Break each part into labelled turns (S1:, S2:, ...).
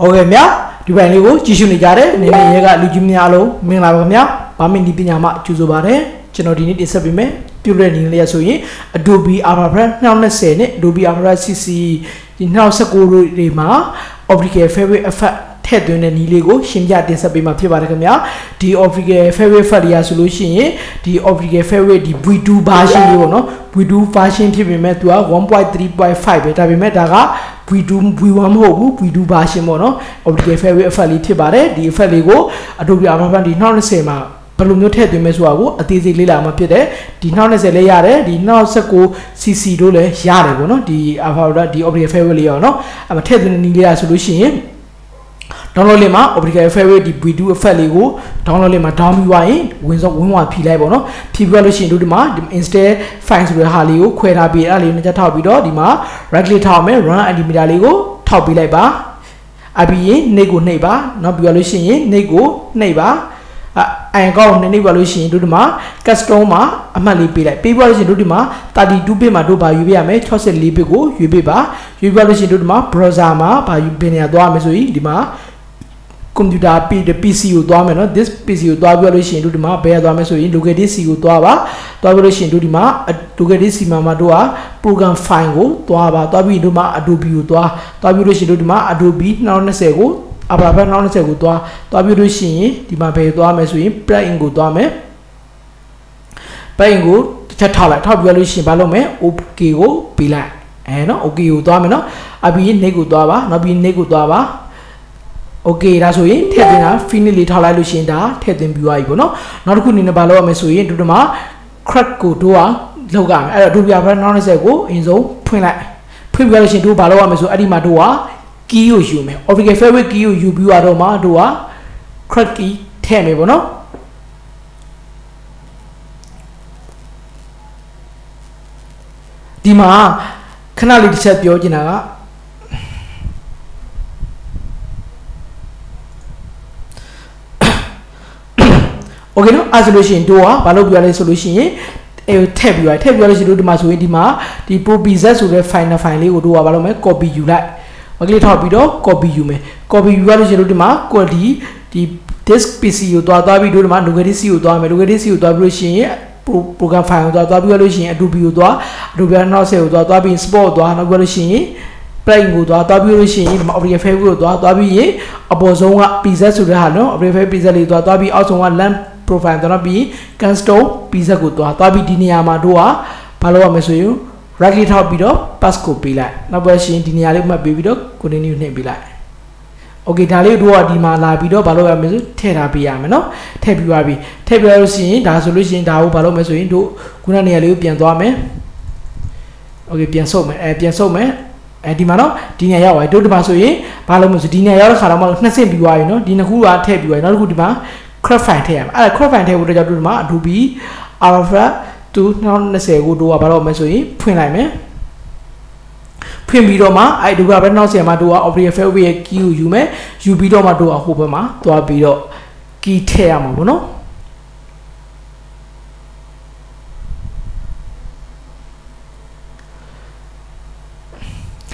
S1: ဟုတ်ကဲ့မြဒီပိုင်းလေးကိုကြည့်ရှုနေကြတဲ့နေနေရဲကလူကြီးများအားလုံးမင်္ဂလာပါခင်ဗျာဘာမင်းဒီပညာမှကြိုဆိုပါရစေကျွန်တော်ဒီနေ့တင်ဆက်ပေးမယ်ပြုတဲ့နေလေးရဆိုရင် Adobe After Effects 2020နဲ့ Adobe After Effects CC ဒီ2019တွေမှာ Optical Fabric Effect ထည့်သွင်းတဲ့နည်းလေးကိုရှင်းပြတင်ဆက်ပေးမှာဖြစ်ပါတယ်ခင်ဗျာဒီ Optical Fabric Effect တွေရဆိုလို့ရှိရင်ဒီ Optical Fabric ဒီ V2 version လေးပေါ့နော် V2 version ဖြစ်ပေမဲ့သူက1.3.5ပဲဒါပေမဲ့ဒါက V2 V1 မဟုတ်ဘူး V2 version ပေါ့နော် Optical Fabric Effect လေးဖြစ်ပါတယ်ဒီ effect လေးကို Adobe After Effects ဒီ2020မှာဘယ်လိုမျိုးထည့်သွင်းမဲဆိုတာကိုအသေးစိတ်လေ့လာမှဖြစ်တယ်ဒီ2020လည်းရတယ်ဒီ2019 CC တို့လည်းရတယ်ပေါ့နော်ဒီ Alpha ဒီ Optical Fabric လေးရောနော်အဲ့မှာထည့်သွင်းတဲ့နည်းလေးရဆိုလို့ရှိရင် download လေးမှာ optical fabric ဒီ V2 effect လေးကို download လေးမှာ down ပြီးသွားရင်ဝင်စောဝင်ဝဖြီလိုက်ပေါ့နော်ဖြီပြီးလို့ရှိရင်တို့ဒီမှာ install file ဆိုတဲ့ဟာလေးကိုခွဲထားပြီးအဲ့လေးနဲ့ချက်ထောက်ပြီးတော့ဒီမှာ right click ထောက်မယ် run altimeter လေးကိုထောက်ပြီးလိုက်ပါအပြီးရင်နှိပ်ကိုနှိပ်ပါနောက်ပြီးလို့ရှိရင်နှိပ်ကိုနှိပ်ပါအန်ကောက်နေနေပါလို့ရှိရင်တို့ဒီမှာ custom မှာအမှတ်လေးပေးလိုက်ပေးပါလို့ရှိရင်တို့ဒီမှာ32 bit မှာတို့ဘာယူပေးရမလဲ64 bit ကိုယူပေးပါယူပေးလို့ရှိရင်တို့ဒီမှာ browser မှာဘာယူပေးနေရသွားမယ်ဆိုရင်ဒီမှာ ကွန်ပျူတာ PC ကိုသွားမယ်နော် this PC ကိုသွားပြလို့ရှိရင်တို့ဒီမှာဘယ်ရသွားမယ်ဆိုရင် local disk ကိုသွားပါသွားပြလို့ရှိရင်တို့ဒီမှာ local disk မှာမှာတို့က program file ကိုသွားပါသွားပြီးတို့မှာ Adobe ကိုသွားသွားပြလို့ရှိရင်တို့ဒီမှာ Adobe 2020ကိုအပါဘက်2020ကိုသွားသွားပြလို့ရှိရင်ဒီမှာဘယ်သွားမယ်ဆိုရင် plugin ကိုသွားမယ် plugin ကိုတစ်ချက်ထောက်လိုက်ထောက်ပြလို့ရှိရင်ဘာလုပ်မလဲ OK ကိုပေးလိုက်အဲနော် OK ကိုသွားမယ်နော်အပြီး next ကိုသွားပါနောက်ပြီး next ကိုသွားပါ โอเคဒါဆိုရင်ထည့်သွင်းတာ finish လေးထောက်လိုက်လို့ရှိရင်ဒါထည့်သွင်းပြီးသွားပြီပေါ့နော်နောက်တစ်ခုအနေနဲ့ဘာလုပ်ရမလဲဆိုရင်ဒီမှာ crack ကိုတို့ကလောက်ရမယ်အဲ့တော့ဒုတိယဘက်90ကိုအရင်ဆုံးဖွင့်လိုက်ဖွင့်ပြလို့ရှိရင်တို့ဘာလုပ်ရမလဲဆိုအဲ့ဒီမှာတို့က key ကိုယူမယ် optical fabric key ကိုယူပြီးတော့မှတို့က crack key ထည့်မယ်ပေါ့နော်ဒီမှာခဏလေးတစ်ချက်ပြောချင်တာက โอเคနော်အဲ့ဆိုလို့ရှိရင်တို့ကဘာလို့ပြောလဲဆိုလို့ရှိရင်အဲထည့်ပြီးသွားထည့်ပြီးသွားလို့ရှိရင်တို့ဒီမှာဆိုရင်ဒီမှာဒီ ProPZ ဆိုတဲ့ file file လေးကိုတို့ကဘာလုပ်မလဲ copy ယူလိုက်မကလေးထောက်ပြီးတော့ copy ယူမယ် copy ယူရလို့ရှိရင်တို့ဒီမှာ quality ဒီ disk PC ကိုတွားသွားပြီးတို့ဒီမှာ local disk ကိုတွားမယ် local disk ကိုတွားပြီးလို့ရှိရင် program file ကိုတွားတွားပြီးလို့ရှိရင် Adobe ကိုတွား Adobe နောက်ဆက်ကိုတွားတွားပြီး sport ကိုတွားနောက်ပြီးလို့ရှိရင် plane ကိုသွားသွားပြီးလို့ရှိရင်ဒီမှာ Optical Fabric ကိုသွားသွားပြီးရင်အပေါ်ဆုံးက PZ ဆိုတဲ့ဟာနော် Optical Fabric PZ လေးသွားသွားပြီးအောက်ဆုံးက lamp profile တော့ပြီး custom PZ ကိုသွားသွားပြီးဒီနေရာမှာတို့ကဘာလုပ်ရမလဲဆိုရင် right click ထောက်ပြီးတော့ pass ကိုပေးလိုက်နောက်ပဲရှင်ဒီနေရာလေးမှတ်ပေးပြီးတော့ continue နှိပ်ပေးလိုက် okay ဒါလေးတို့ကဒီမှာလာပြီးတော့ဘာလုပ်ရမလဲဆိုထည့်ထားပေးရမယ်နော်ထည့်ပြီးသွားပြီထည့်ပြီးလို့ရှိရင်ဒါဆိုလို့ရှိရင်ဒါကိုဘာလုပ်မလဲဆိုရင်တို့ခုနနေရာလေးကိုပြန်သွားမယ် okay ပြန်ဆုပ်မယ်အဲပြန်ဆုပ်မယ်အဲဒီမှာနော်ဒီနေရာရောက်သွားပြီတို့ဒီမှာဆိုရင်ဘာလို့မလဲဆိုဒီနေရာရောက်တဲ့ခါတော့မှနှစ်ဆင့်ပြီးသွားပြီနော်ဒီနှစ်ခုကထည့်ပြီးသွားပြီနောက်တစ်ခုဒီမှာ crop file ထည့်ရမယ်အဲ့ဒါ crop file ထည့်ဖို့တော့ကြောင့်တို့ဒီမှာ Adobe Alpha 2020ကိုတို့ကဘာလို့မလဲဆိုရင်ဖွင့်လိုက်မယ်ဖွင့်ပြီးတော့မှအဲ့ဒီကဘယ်နောက်ဆရာမတို့က Optical Fabric ရဲ့ key ကိုယူမယ်ယူပြီးတော့မှတို့ကဟိုဘက်မှာသွားပြီးတော့ key ထည့်ရမှာပေါ့နော်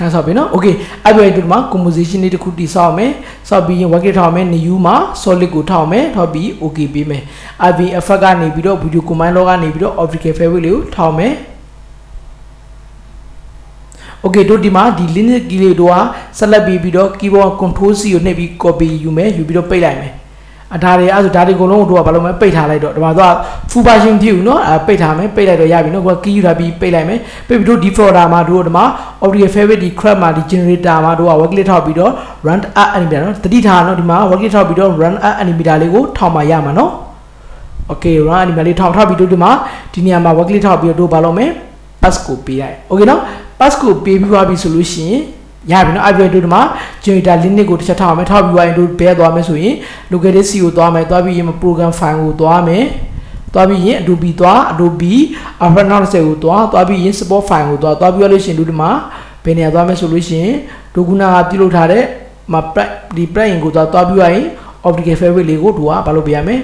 S1: ခါဆောက်ပြီနော် okay အဲ့ဒီဒီမှာ composition လေးတစ်ခုတိဆောက်မယ်ဆောက်ပြီးရင် work ထောက်မယ် new မှာ solid ကိုထောက်မယ်ထောက်ပြီး okay ပေးမယ် IV effect ကနေပြီးတော့ video command log ကနေပြီးတော့ optical fabric လေးကိုထောက်မယ် okay တို့ဒီမှာဒီ linux key လေးတို့ကဆက်လက်ပြီးပြီးတော့ keyboard control C ကိုနှိပ်ပြီး copy ယူမယ်ယူပြီးတော့ပိတ်လိုက်မယ် အဒါတွေအဲ့ဆိုဒါတွေအကုန်လုံးတို့ကဘာလို့မပိတ်ထားလိုက်တော့ဒီမှာတော့ full version ဖြစ်ဘူးเนาะအဲပိတ်ထားမယ်ပိတ်လိုက်တော့ရပြီเนาะကိုက key ယူထားပြီးပိတ်လိုက်မယ်ပိတ်ပြီးတို့ defaulter မှာတို့ဒီမှာ optical fabric ဒီ crap မှာဒီ generator မှာတို့က work click ထောက်ပြီးတော့ run up animator เนาะတတိထားเนาะဒီမှာ work click ထောက်ပြီးတော့ run up animator လေးကိုထောက်မှရမှာเนาะ okay run animator လေးထောက်ထောက်ပြီးတို့ဒီမှာဒီနေရာမှာ work click ထောက်ပြီးတော့တို့ဘာလုပ်မလဲ pass ကိုပေးလိုက် okay เนาะ pass ကိုပေးပြီးသွားပြီဆိုလို့ရှိရင် ရပြီနော် IPv တို့ဒီမှာ generator limit ကိုတစ်ချက်ထောက်အောင်မယ်ထောက်ပြီးသွားရင်တို့ဘဲသွားမယ်ဆိုရင် local disk ကိုသွားမယ်သွားပြီးရင် program file ကိုသွားမယ်သွားပြီးရင် Adobe သွား Adobe After Effects ကိုသွားသွားပြီးရင် support file ကိုသွားသွားပြီးလို့ရှိရင်တို့ဒီမှာဘယ်နေရာသွားမယ်ဆိုလို့ရှိရင်ဒုကုနာကပြုလုပ်ထားတဲ့မှာဒီ plugin ကိုသွားသွားပြီးသွားရင် optical fabric လေးကိုတို့ကဘာလုပ်ပေးရမလဲ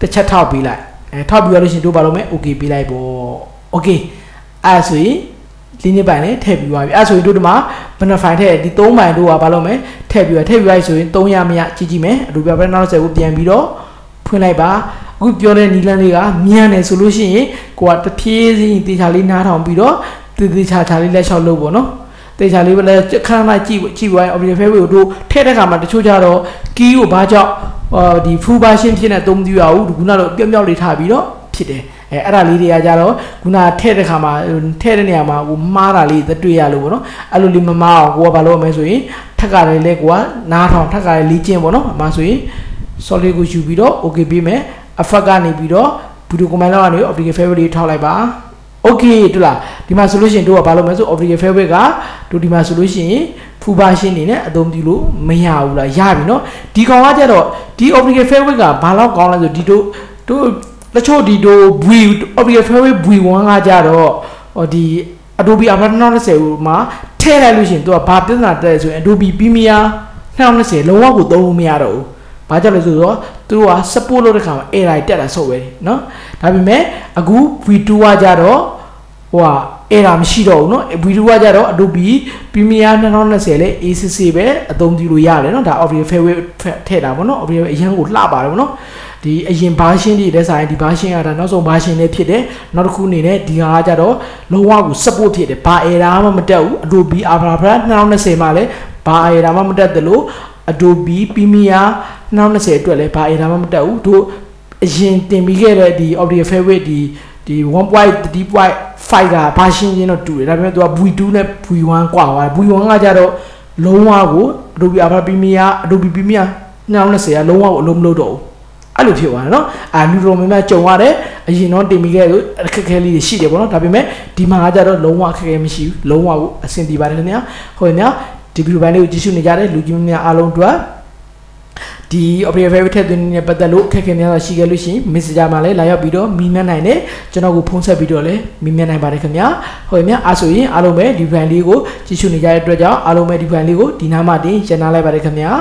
S1: တစ်ချက်ထောက်ပေးလိုက်အဲထောက်ပြီးလို့ရှိရင်တို့ဘာလုပ်မလဲ okay ပေးလိုက်ပေါ့ okay အဲဆိုရင် လင်းညစ်ပိုင်လည်းထည့်ပြီးသွားပြီအဲ့ဆိုရင်တို့ဒီမှာ benefit ထည့်ဒီ3ပိုင်တို့ကဘာလုပ်မလဲထည့်ပြီးတော့ထည့်ပြီးလိုက်ဆိုရင်300မရကြည့်ကြည့်မယ်အတူပြပဲနောက်ဆက်ကိုပြန်ပြီးတော့ဖွင့်လိုက်ပါအခုပြောတဲ့နီလန်းလေးကမြန်တယ်ဆိုလို့ရှိရင်ကိုကတဖြည်းစီတေချာလေးနားထောင်ပြီးတော့တေတေချာချာလေးလက်လျှောက်လုပ်ပေါ့နော်တေချာလေးပဲလဲခဏမှကြည့်ကြည့်ပါ object file ကိုတို့ထည့်တဲ့ခါမှာတချို့ကြတော့ key ကိုဘာကြောင့်ဟောဒီ full version ဖြစ်နေသုံးမသိရဘူးခုနကတော့ပြော့ပြော့လေးထားပြီးတော့ဖြစ်တယ် အဲအဲ့ဒါလေးတွေကကြတော့ခုနထည့်တဲ့ခါမှာထည့်တဲ့နေရာမှာဟိုမှားတာလေးသတွေ့ရလို့ပေါ့နော်အဲ့လိုလေးမမှားအောင်ကိုကဘာလုပ်ရမလဲဆိုရင်ထက်ကလည်းလေကိုကနားထောင်ထက်ကလည်းလေ့ကျင့်ပေါ့နော်အမှဆိုရင် solid ကိုယူပြီးတော့ okay ပေးမယ် effect ကနေပြီးတော့ video command လောက်ကနေ optical fabric လေးထောက်လိုက်ပါ okay တူလားဒီမှာဆိုလို့ရှိရင်တို့ကဘာလုပ်မလဲဆို optical fabric ကတို့ဒီမှာဆိုလို့ရှိရင် full version နေနဲ့အသုံးပြုလို့မရဘူးလားရပြီเนาะဒီကောင်ကကြတော့ဒီ optical fabric ကဘာလောက်ကောင်းလဲဆိုဒီတို့တို့ တချို့ဒီတို့ view optical fabric v1 ကကြတော့ဟောဒီ Adobe After 2020မှာထည့်လိုက်လို့ရှိရင်သူကဘာပြဿနာတက်လဲဆိုရင် Adobe Premiere 2020လုံးဝကိုသုံးလို့မရတော့ဘူး။ဘာကြောင့်လဲဆိုတော့သူတို့က support လုပ်တဲ့ခါမှာ error တက်တာဆုတ်ပဲเนาะဒါပေမဲ့အခု V2 ကကြတော့ဟိုဟာ error မရှိတော့ဘူးเนาะ V2 ကကြတော့ Adobe Premiere 2020လဲ ACC ပဲအသုံးပြုလို့ရတယ်เนาะဒါ Audio Fairway ထည့်တာပေါ့เนาะ Audio အရင်ကိုလှပါတယ်ပေါ့เนาะ ဒီအရင် version တွေတက်ဆိုင်ဒီ version ကဒါနောက်ဆုံး version လေးဖြစ်တယ်နောက်တစ်ခုအနေနဲ့ဒီဟာကကြတော့လုံးဝကို support ဖြစ်တယ်ဘာ error မှမတက်ဘူး Adobe After 2020မှာလဲဘာ error မှမတက်တယ်လို့ Adobe Premiere 2020အတွက်လည်းဘာ error မှမတက်ဘူးတို့အရင်တင်ပြီးခဲ့တဲ့ဒီ Audio Fairway ဒီဒီ1.3.5က version ချင်းတော့တူတယ်ဒါပေမဲ့သူက V2 နဲ့ V1 กว่าသွားတယ် V1 ကကြတော့လုံးဝကို Adobe After Premiere Adobe Premiere 2020ကလုံးဝကိုအလုံးမလို့တော့ဘူး အဲ့လိုဖြစ်သွားတယ်နော်အာလူတော်များများကြုံရတယ်အရင်တော့တင်ပြီးခဲ့လို့အခက်အခဲလေးတွေရှိတယ်ပေါ့နော်ဒါပေမဲ့ဒီမှာကကြတော့လုံးဝအခက်အခဲမရှိဘူးလုံးဝကိုအဆင်ပြေပါတယ်ခင်ဗျာဟုတ်ရင်များဒီဗီဒီယိုပိုင်းလေးကိုကြည့်ရှုနေကြတဲ့လူကြီးများအားလုံးတို့ဒီ operator favorite ထည့်သွင်းနေတဲ့ပတ်သက်လို့ခက်ခဲများစွာရှိခဲ့လို့ရှိရင် messenger မှာလည်းလာရောက်ပြီးတော့မိမြတ်နိုင်တယ်ကျွန်တော်ကိုဖုန်းဆက်ပြီးတော့လည်းမိမြတ်နိုင်ပါတယ်ခင်ဗျာဟုတ်ပြီအားဆိုရင်အားလုံးပဲဒီ brand လေးကိုကြည့်ရှုနေကြတဲ့အတွက်ကြောင့်အားလုံးပဲဒီ brand လေးကိုဒီနားမှာတင်ရှင်းထားလိုက်ပါတယ်ခင်ဗျာ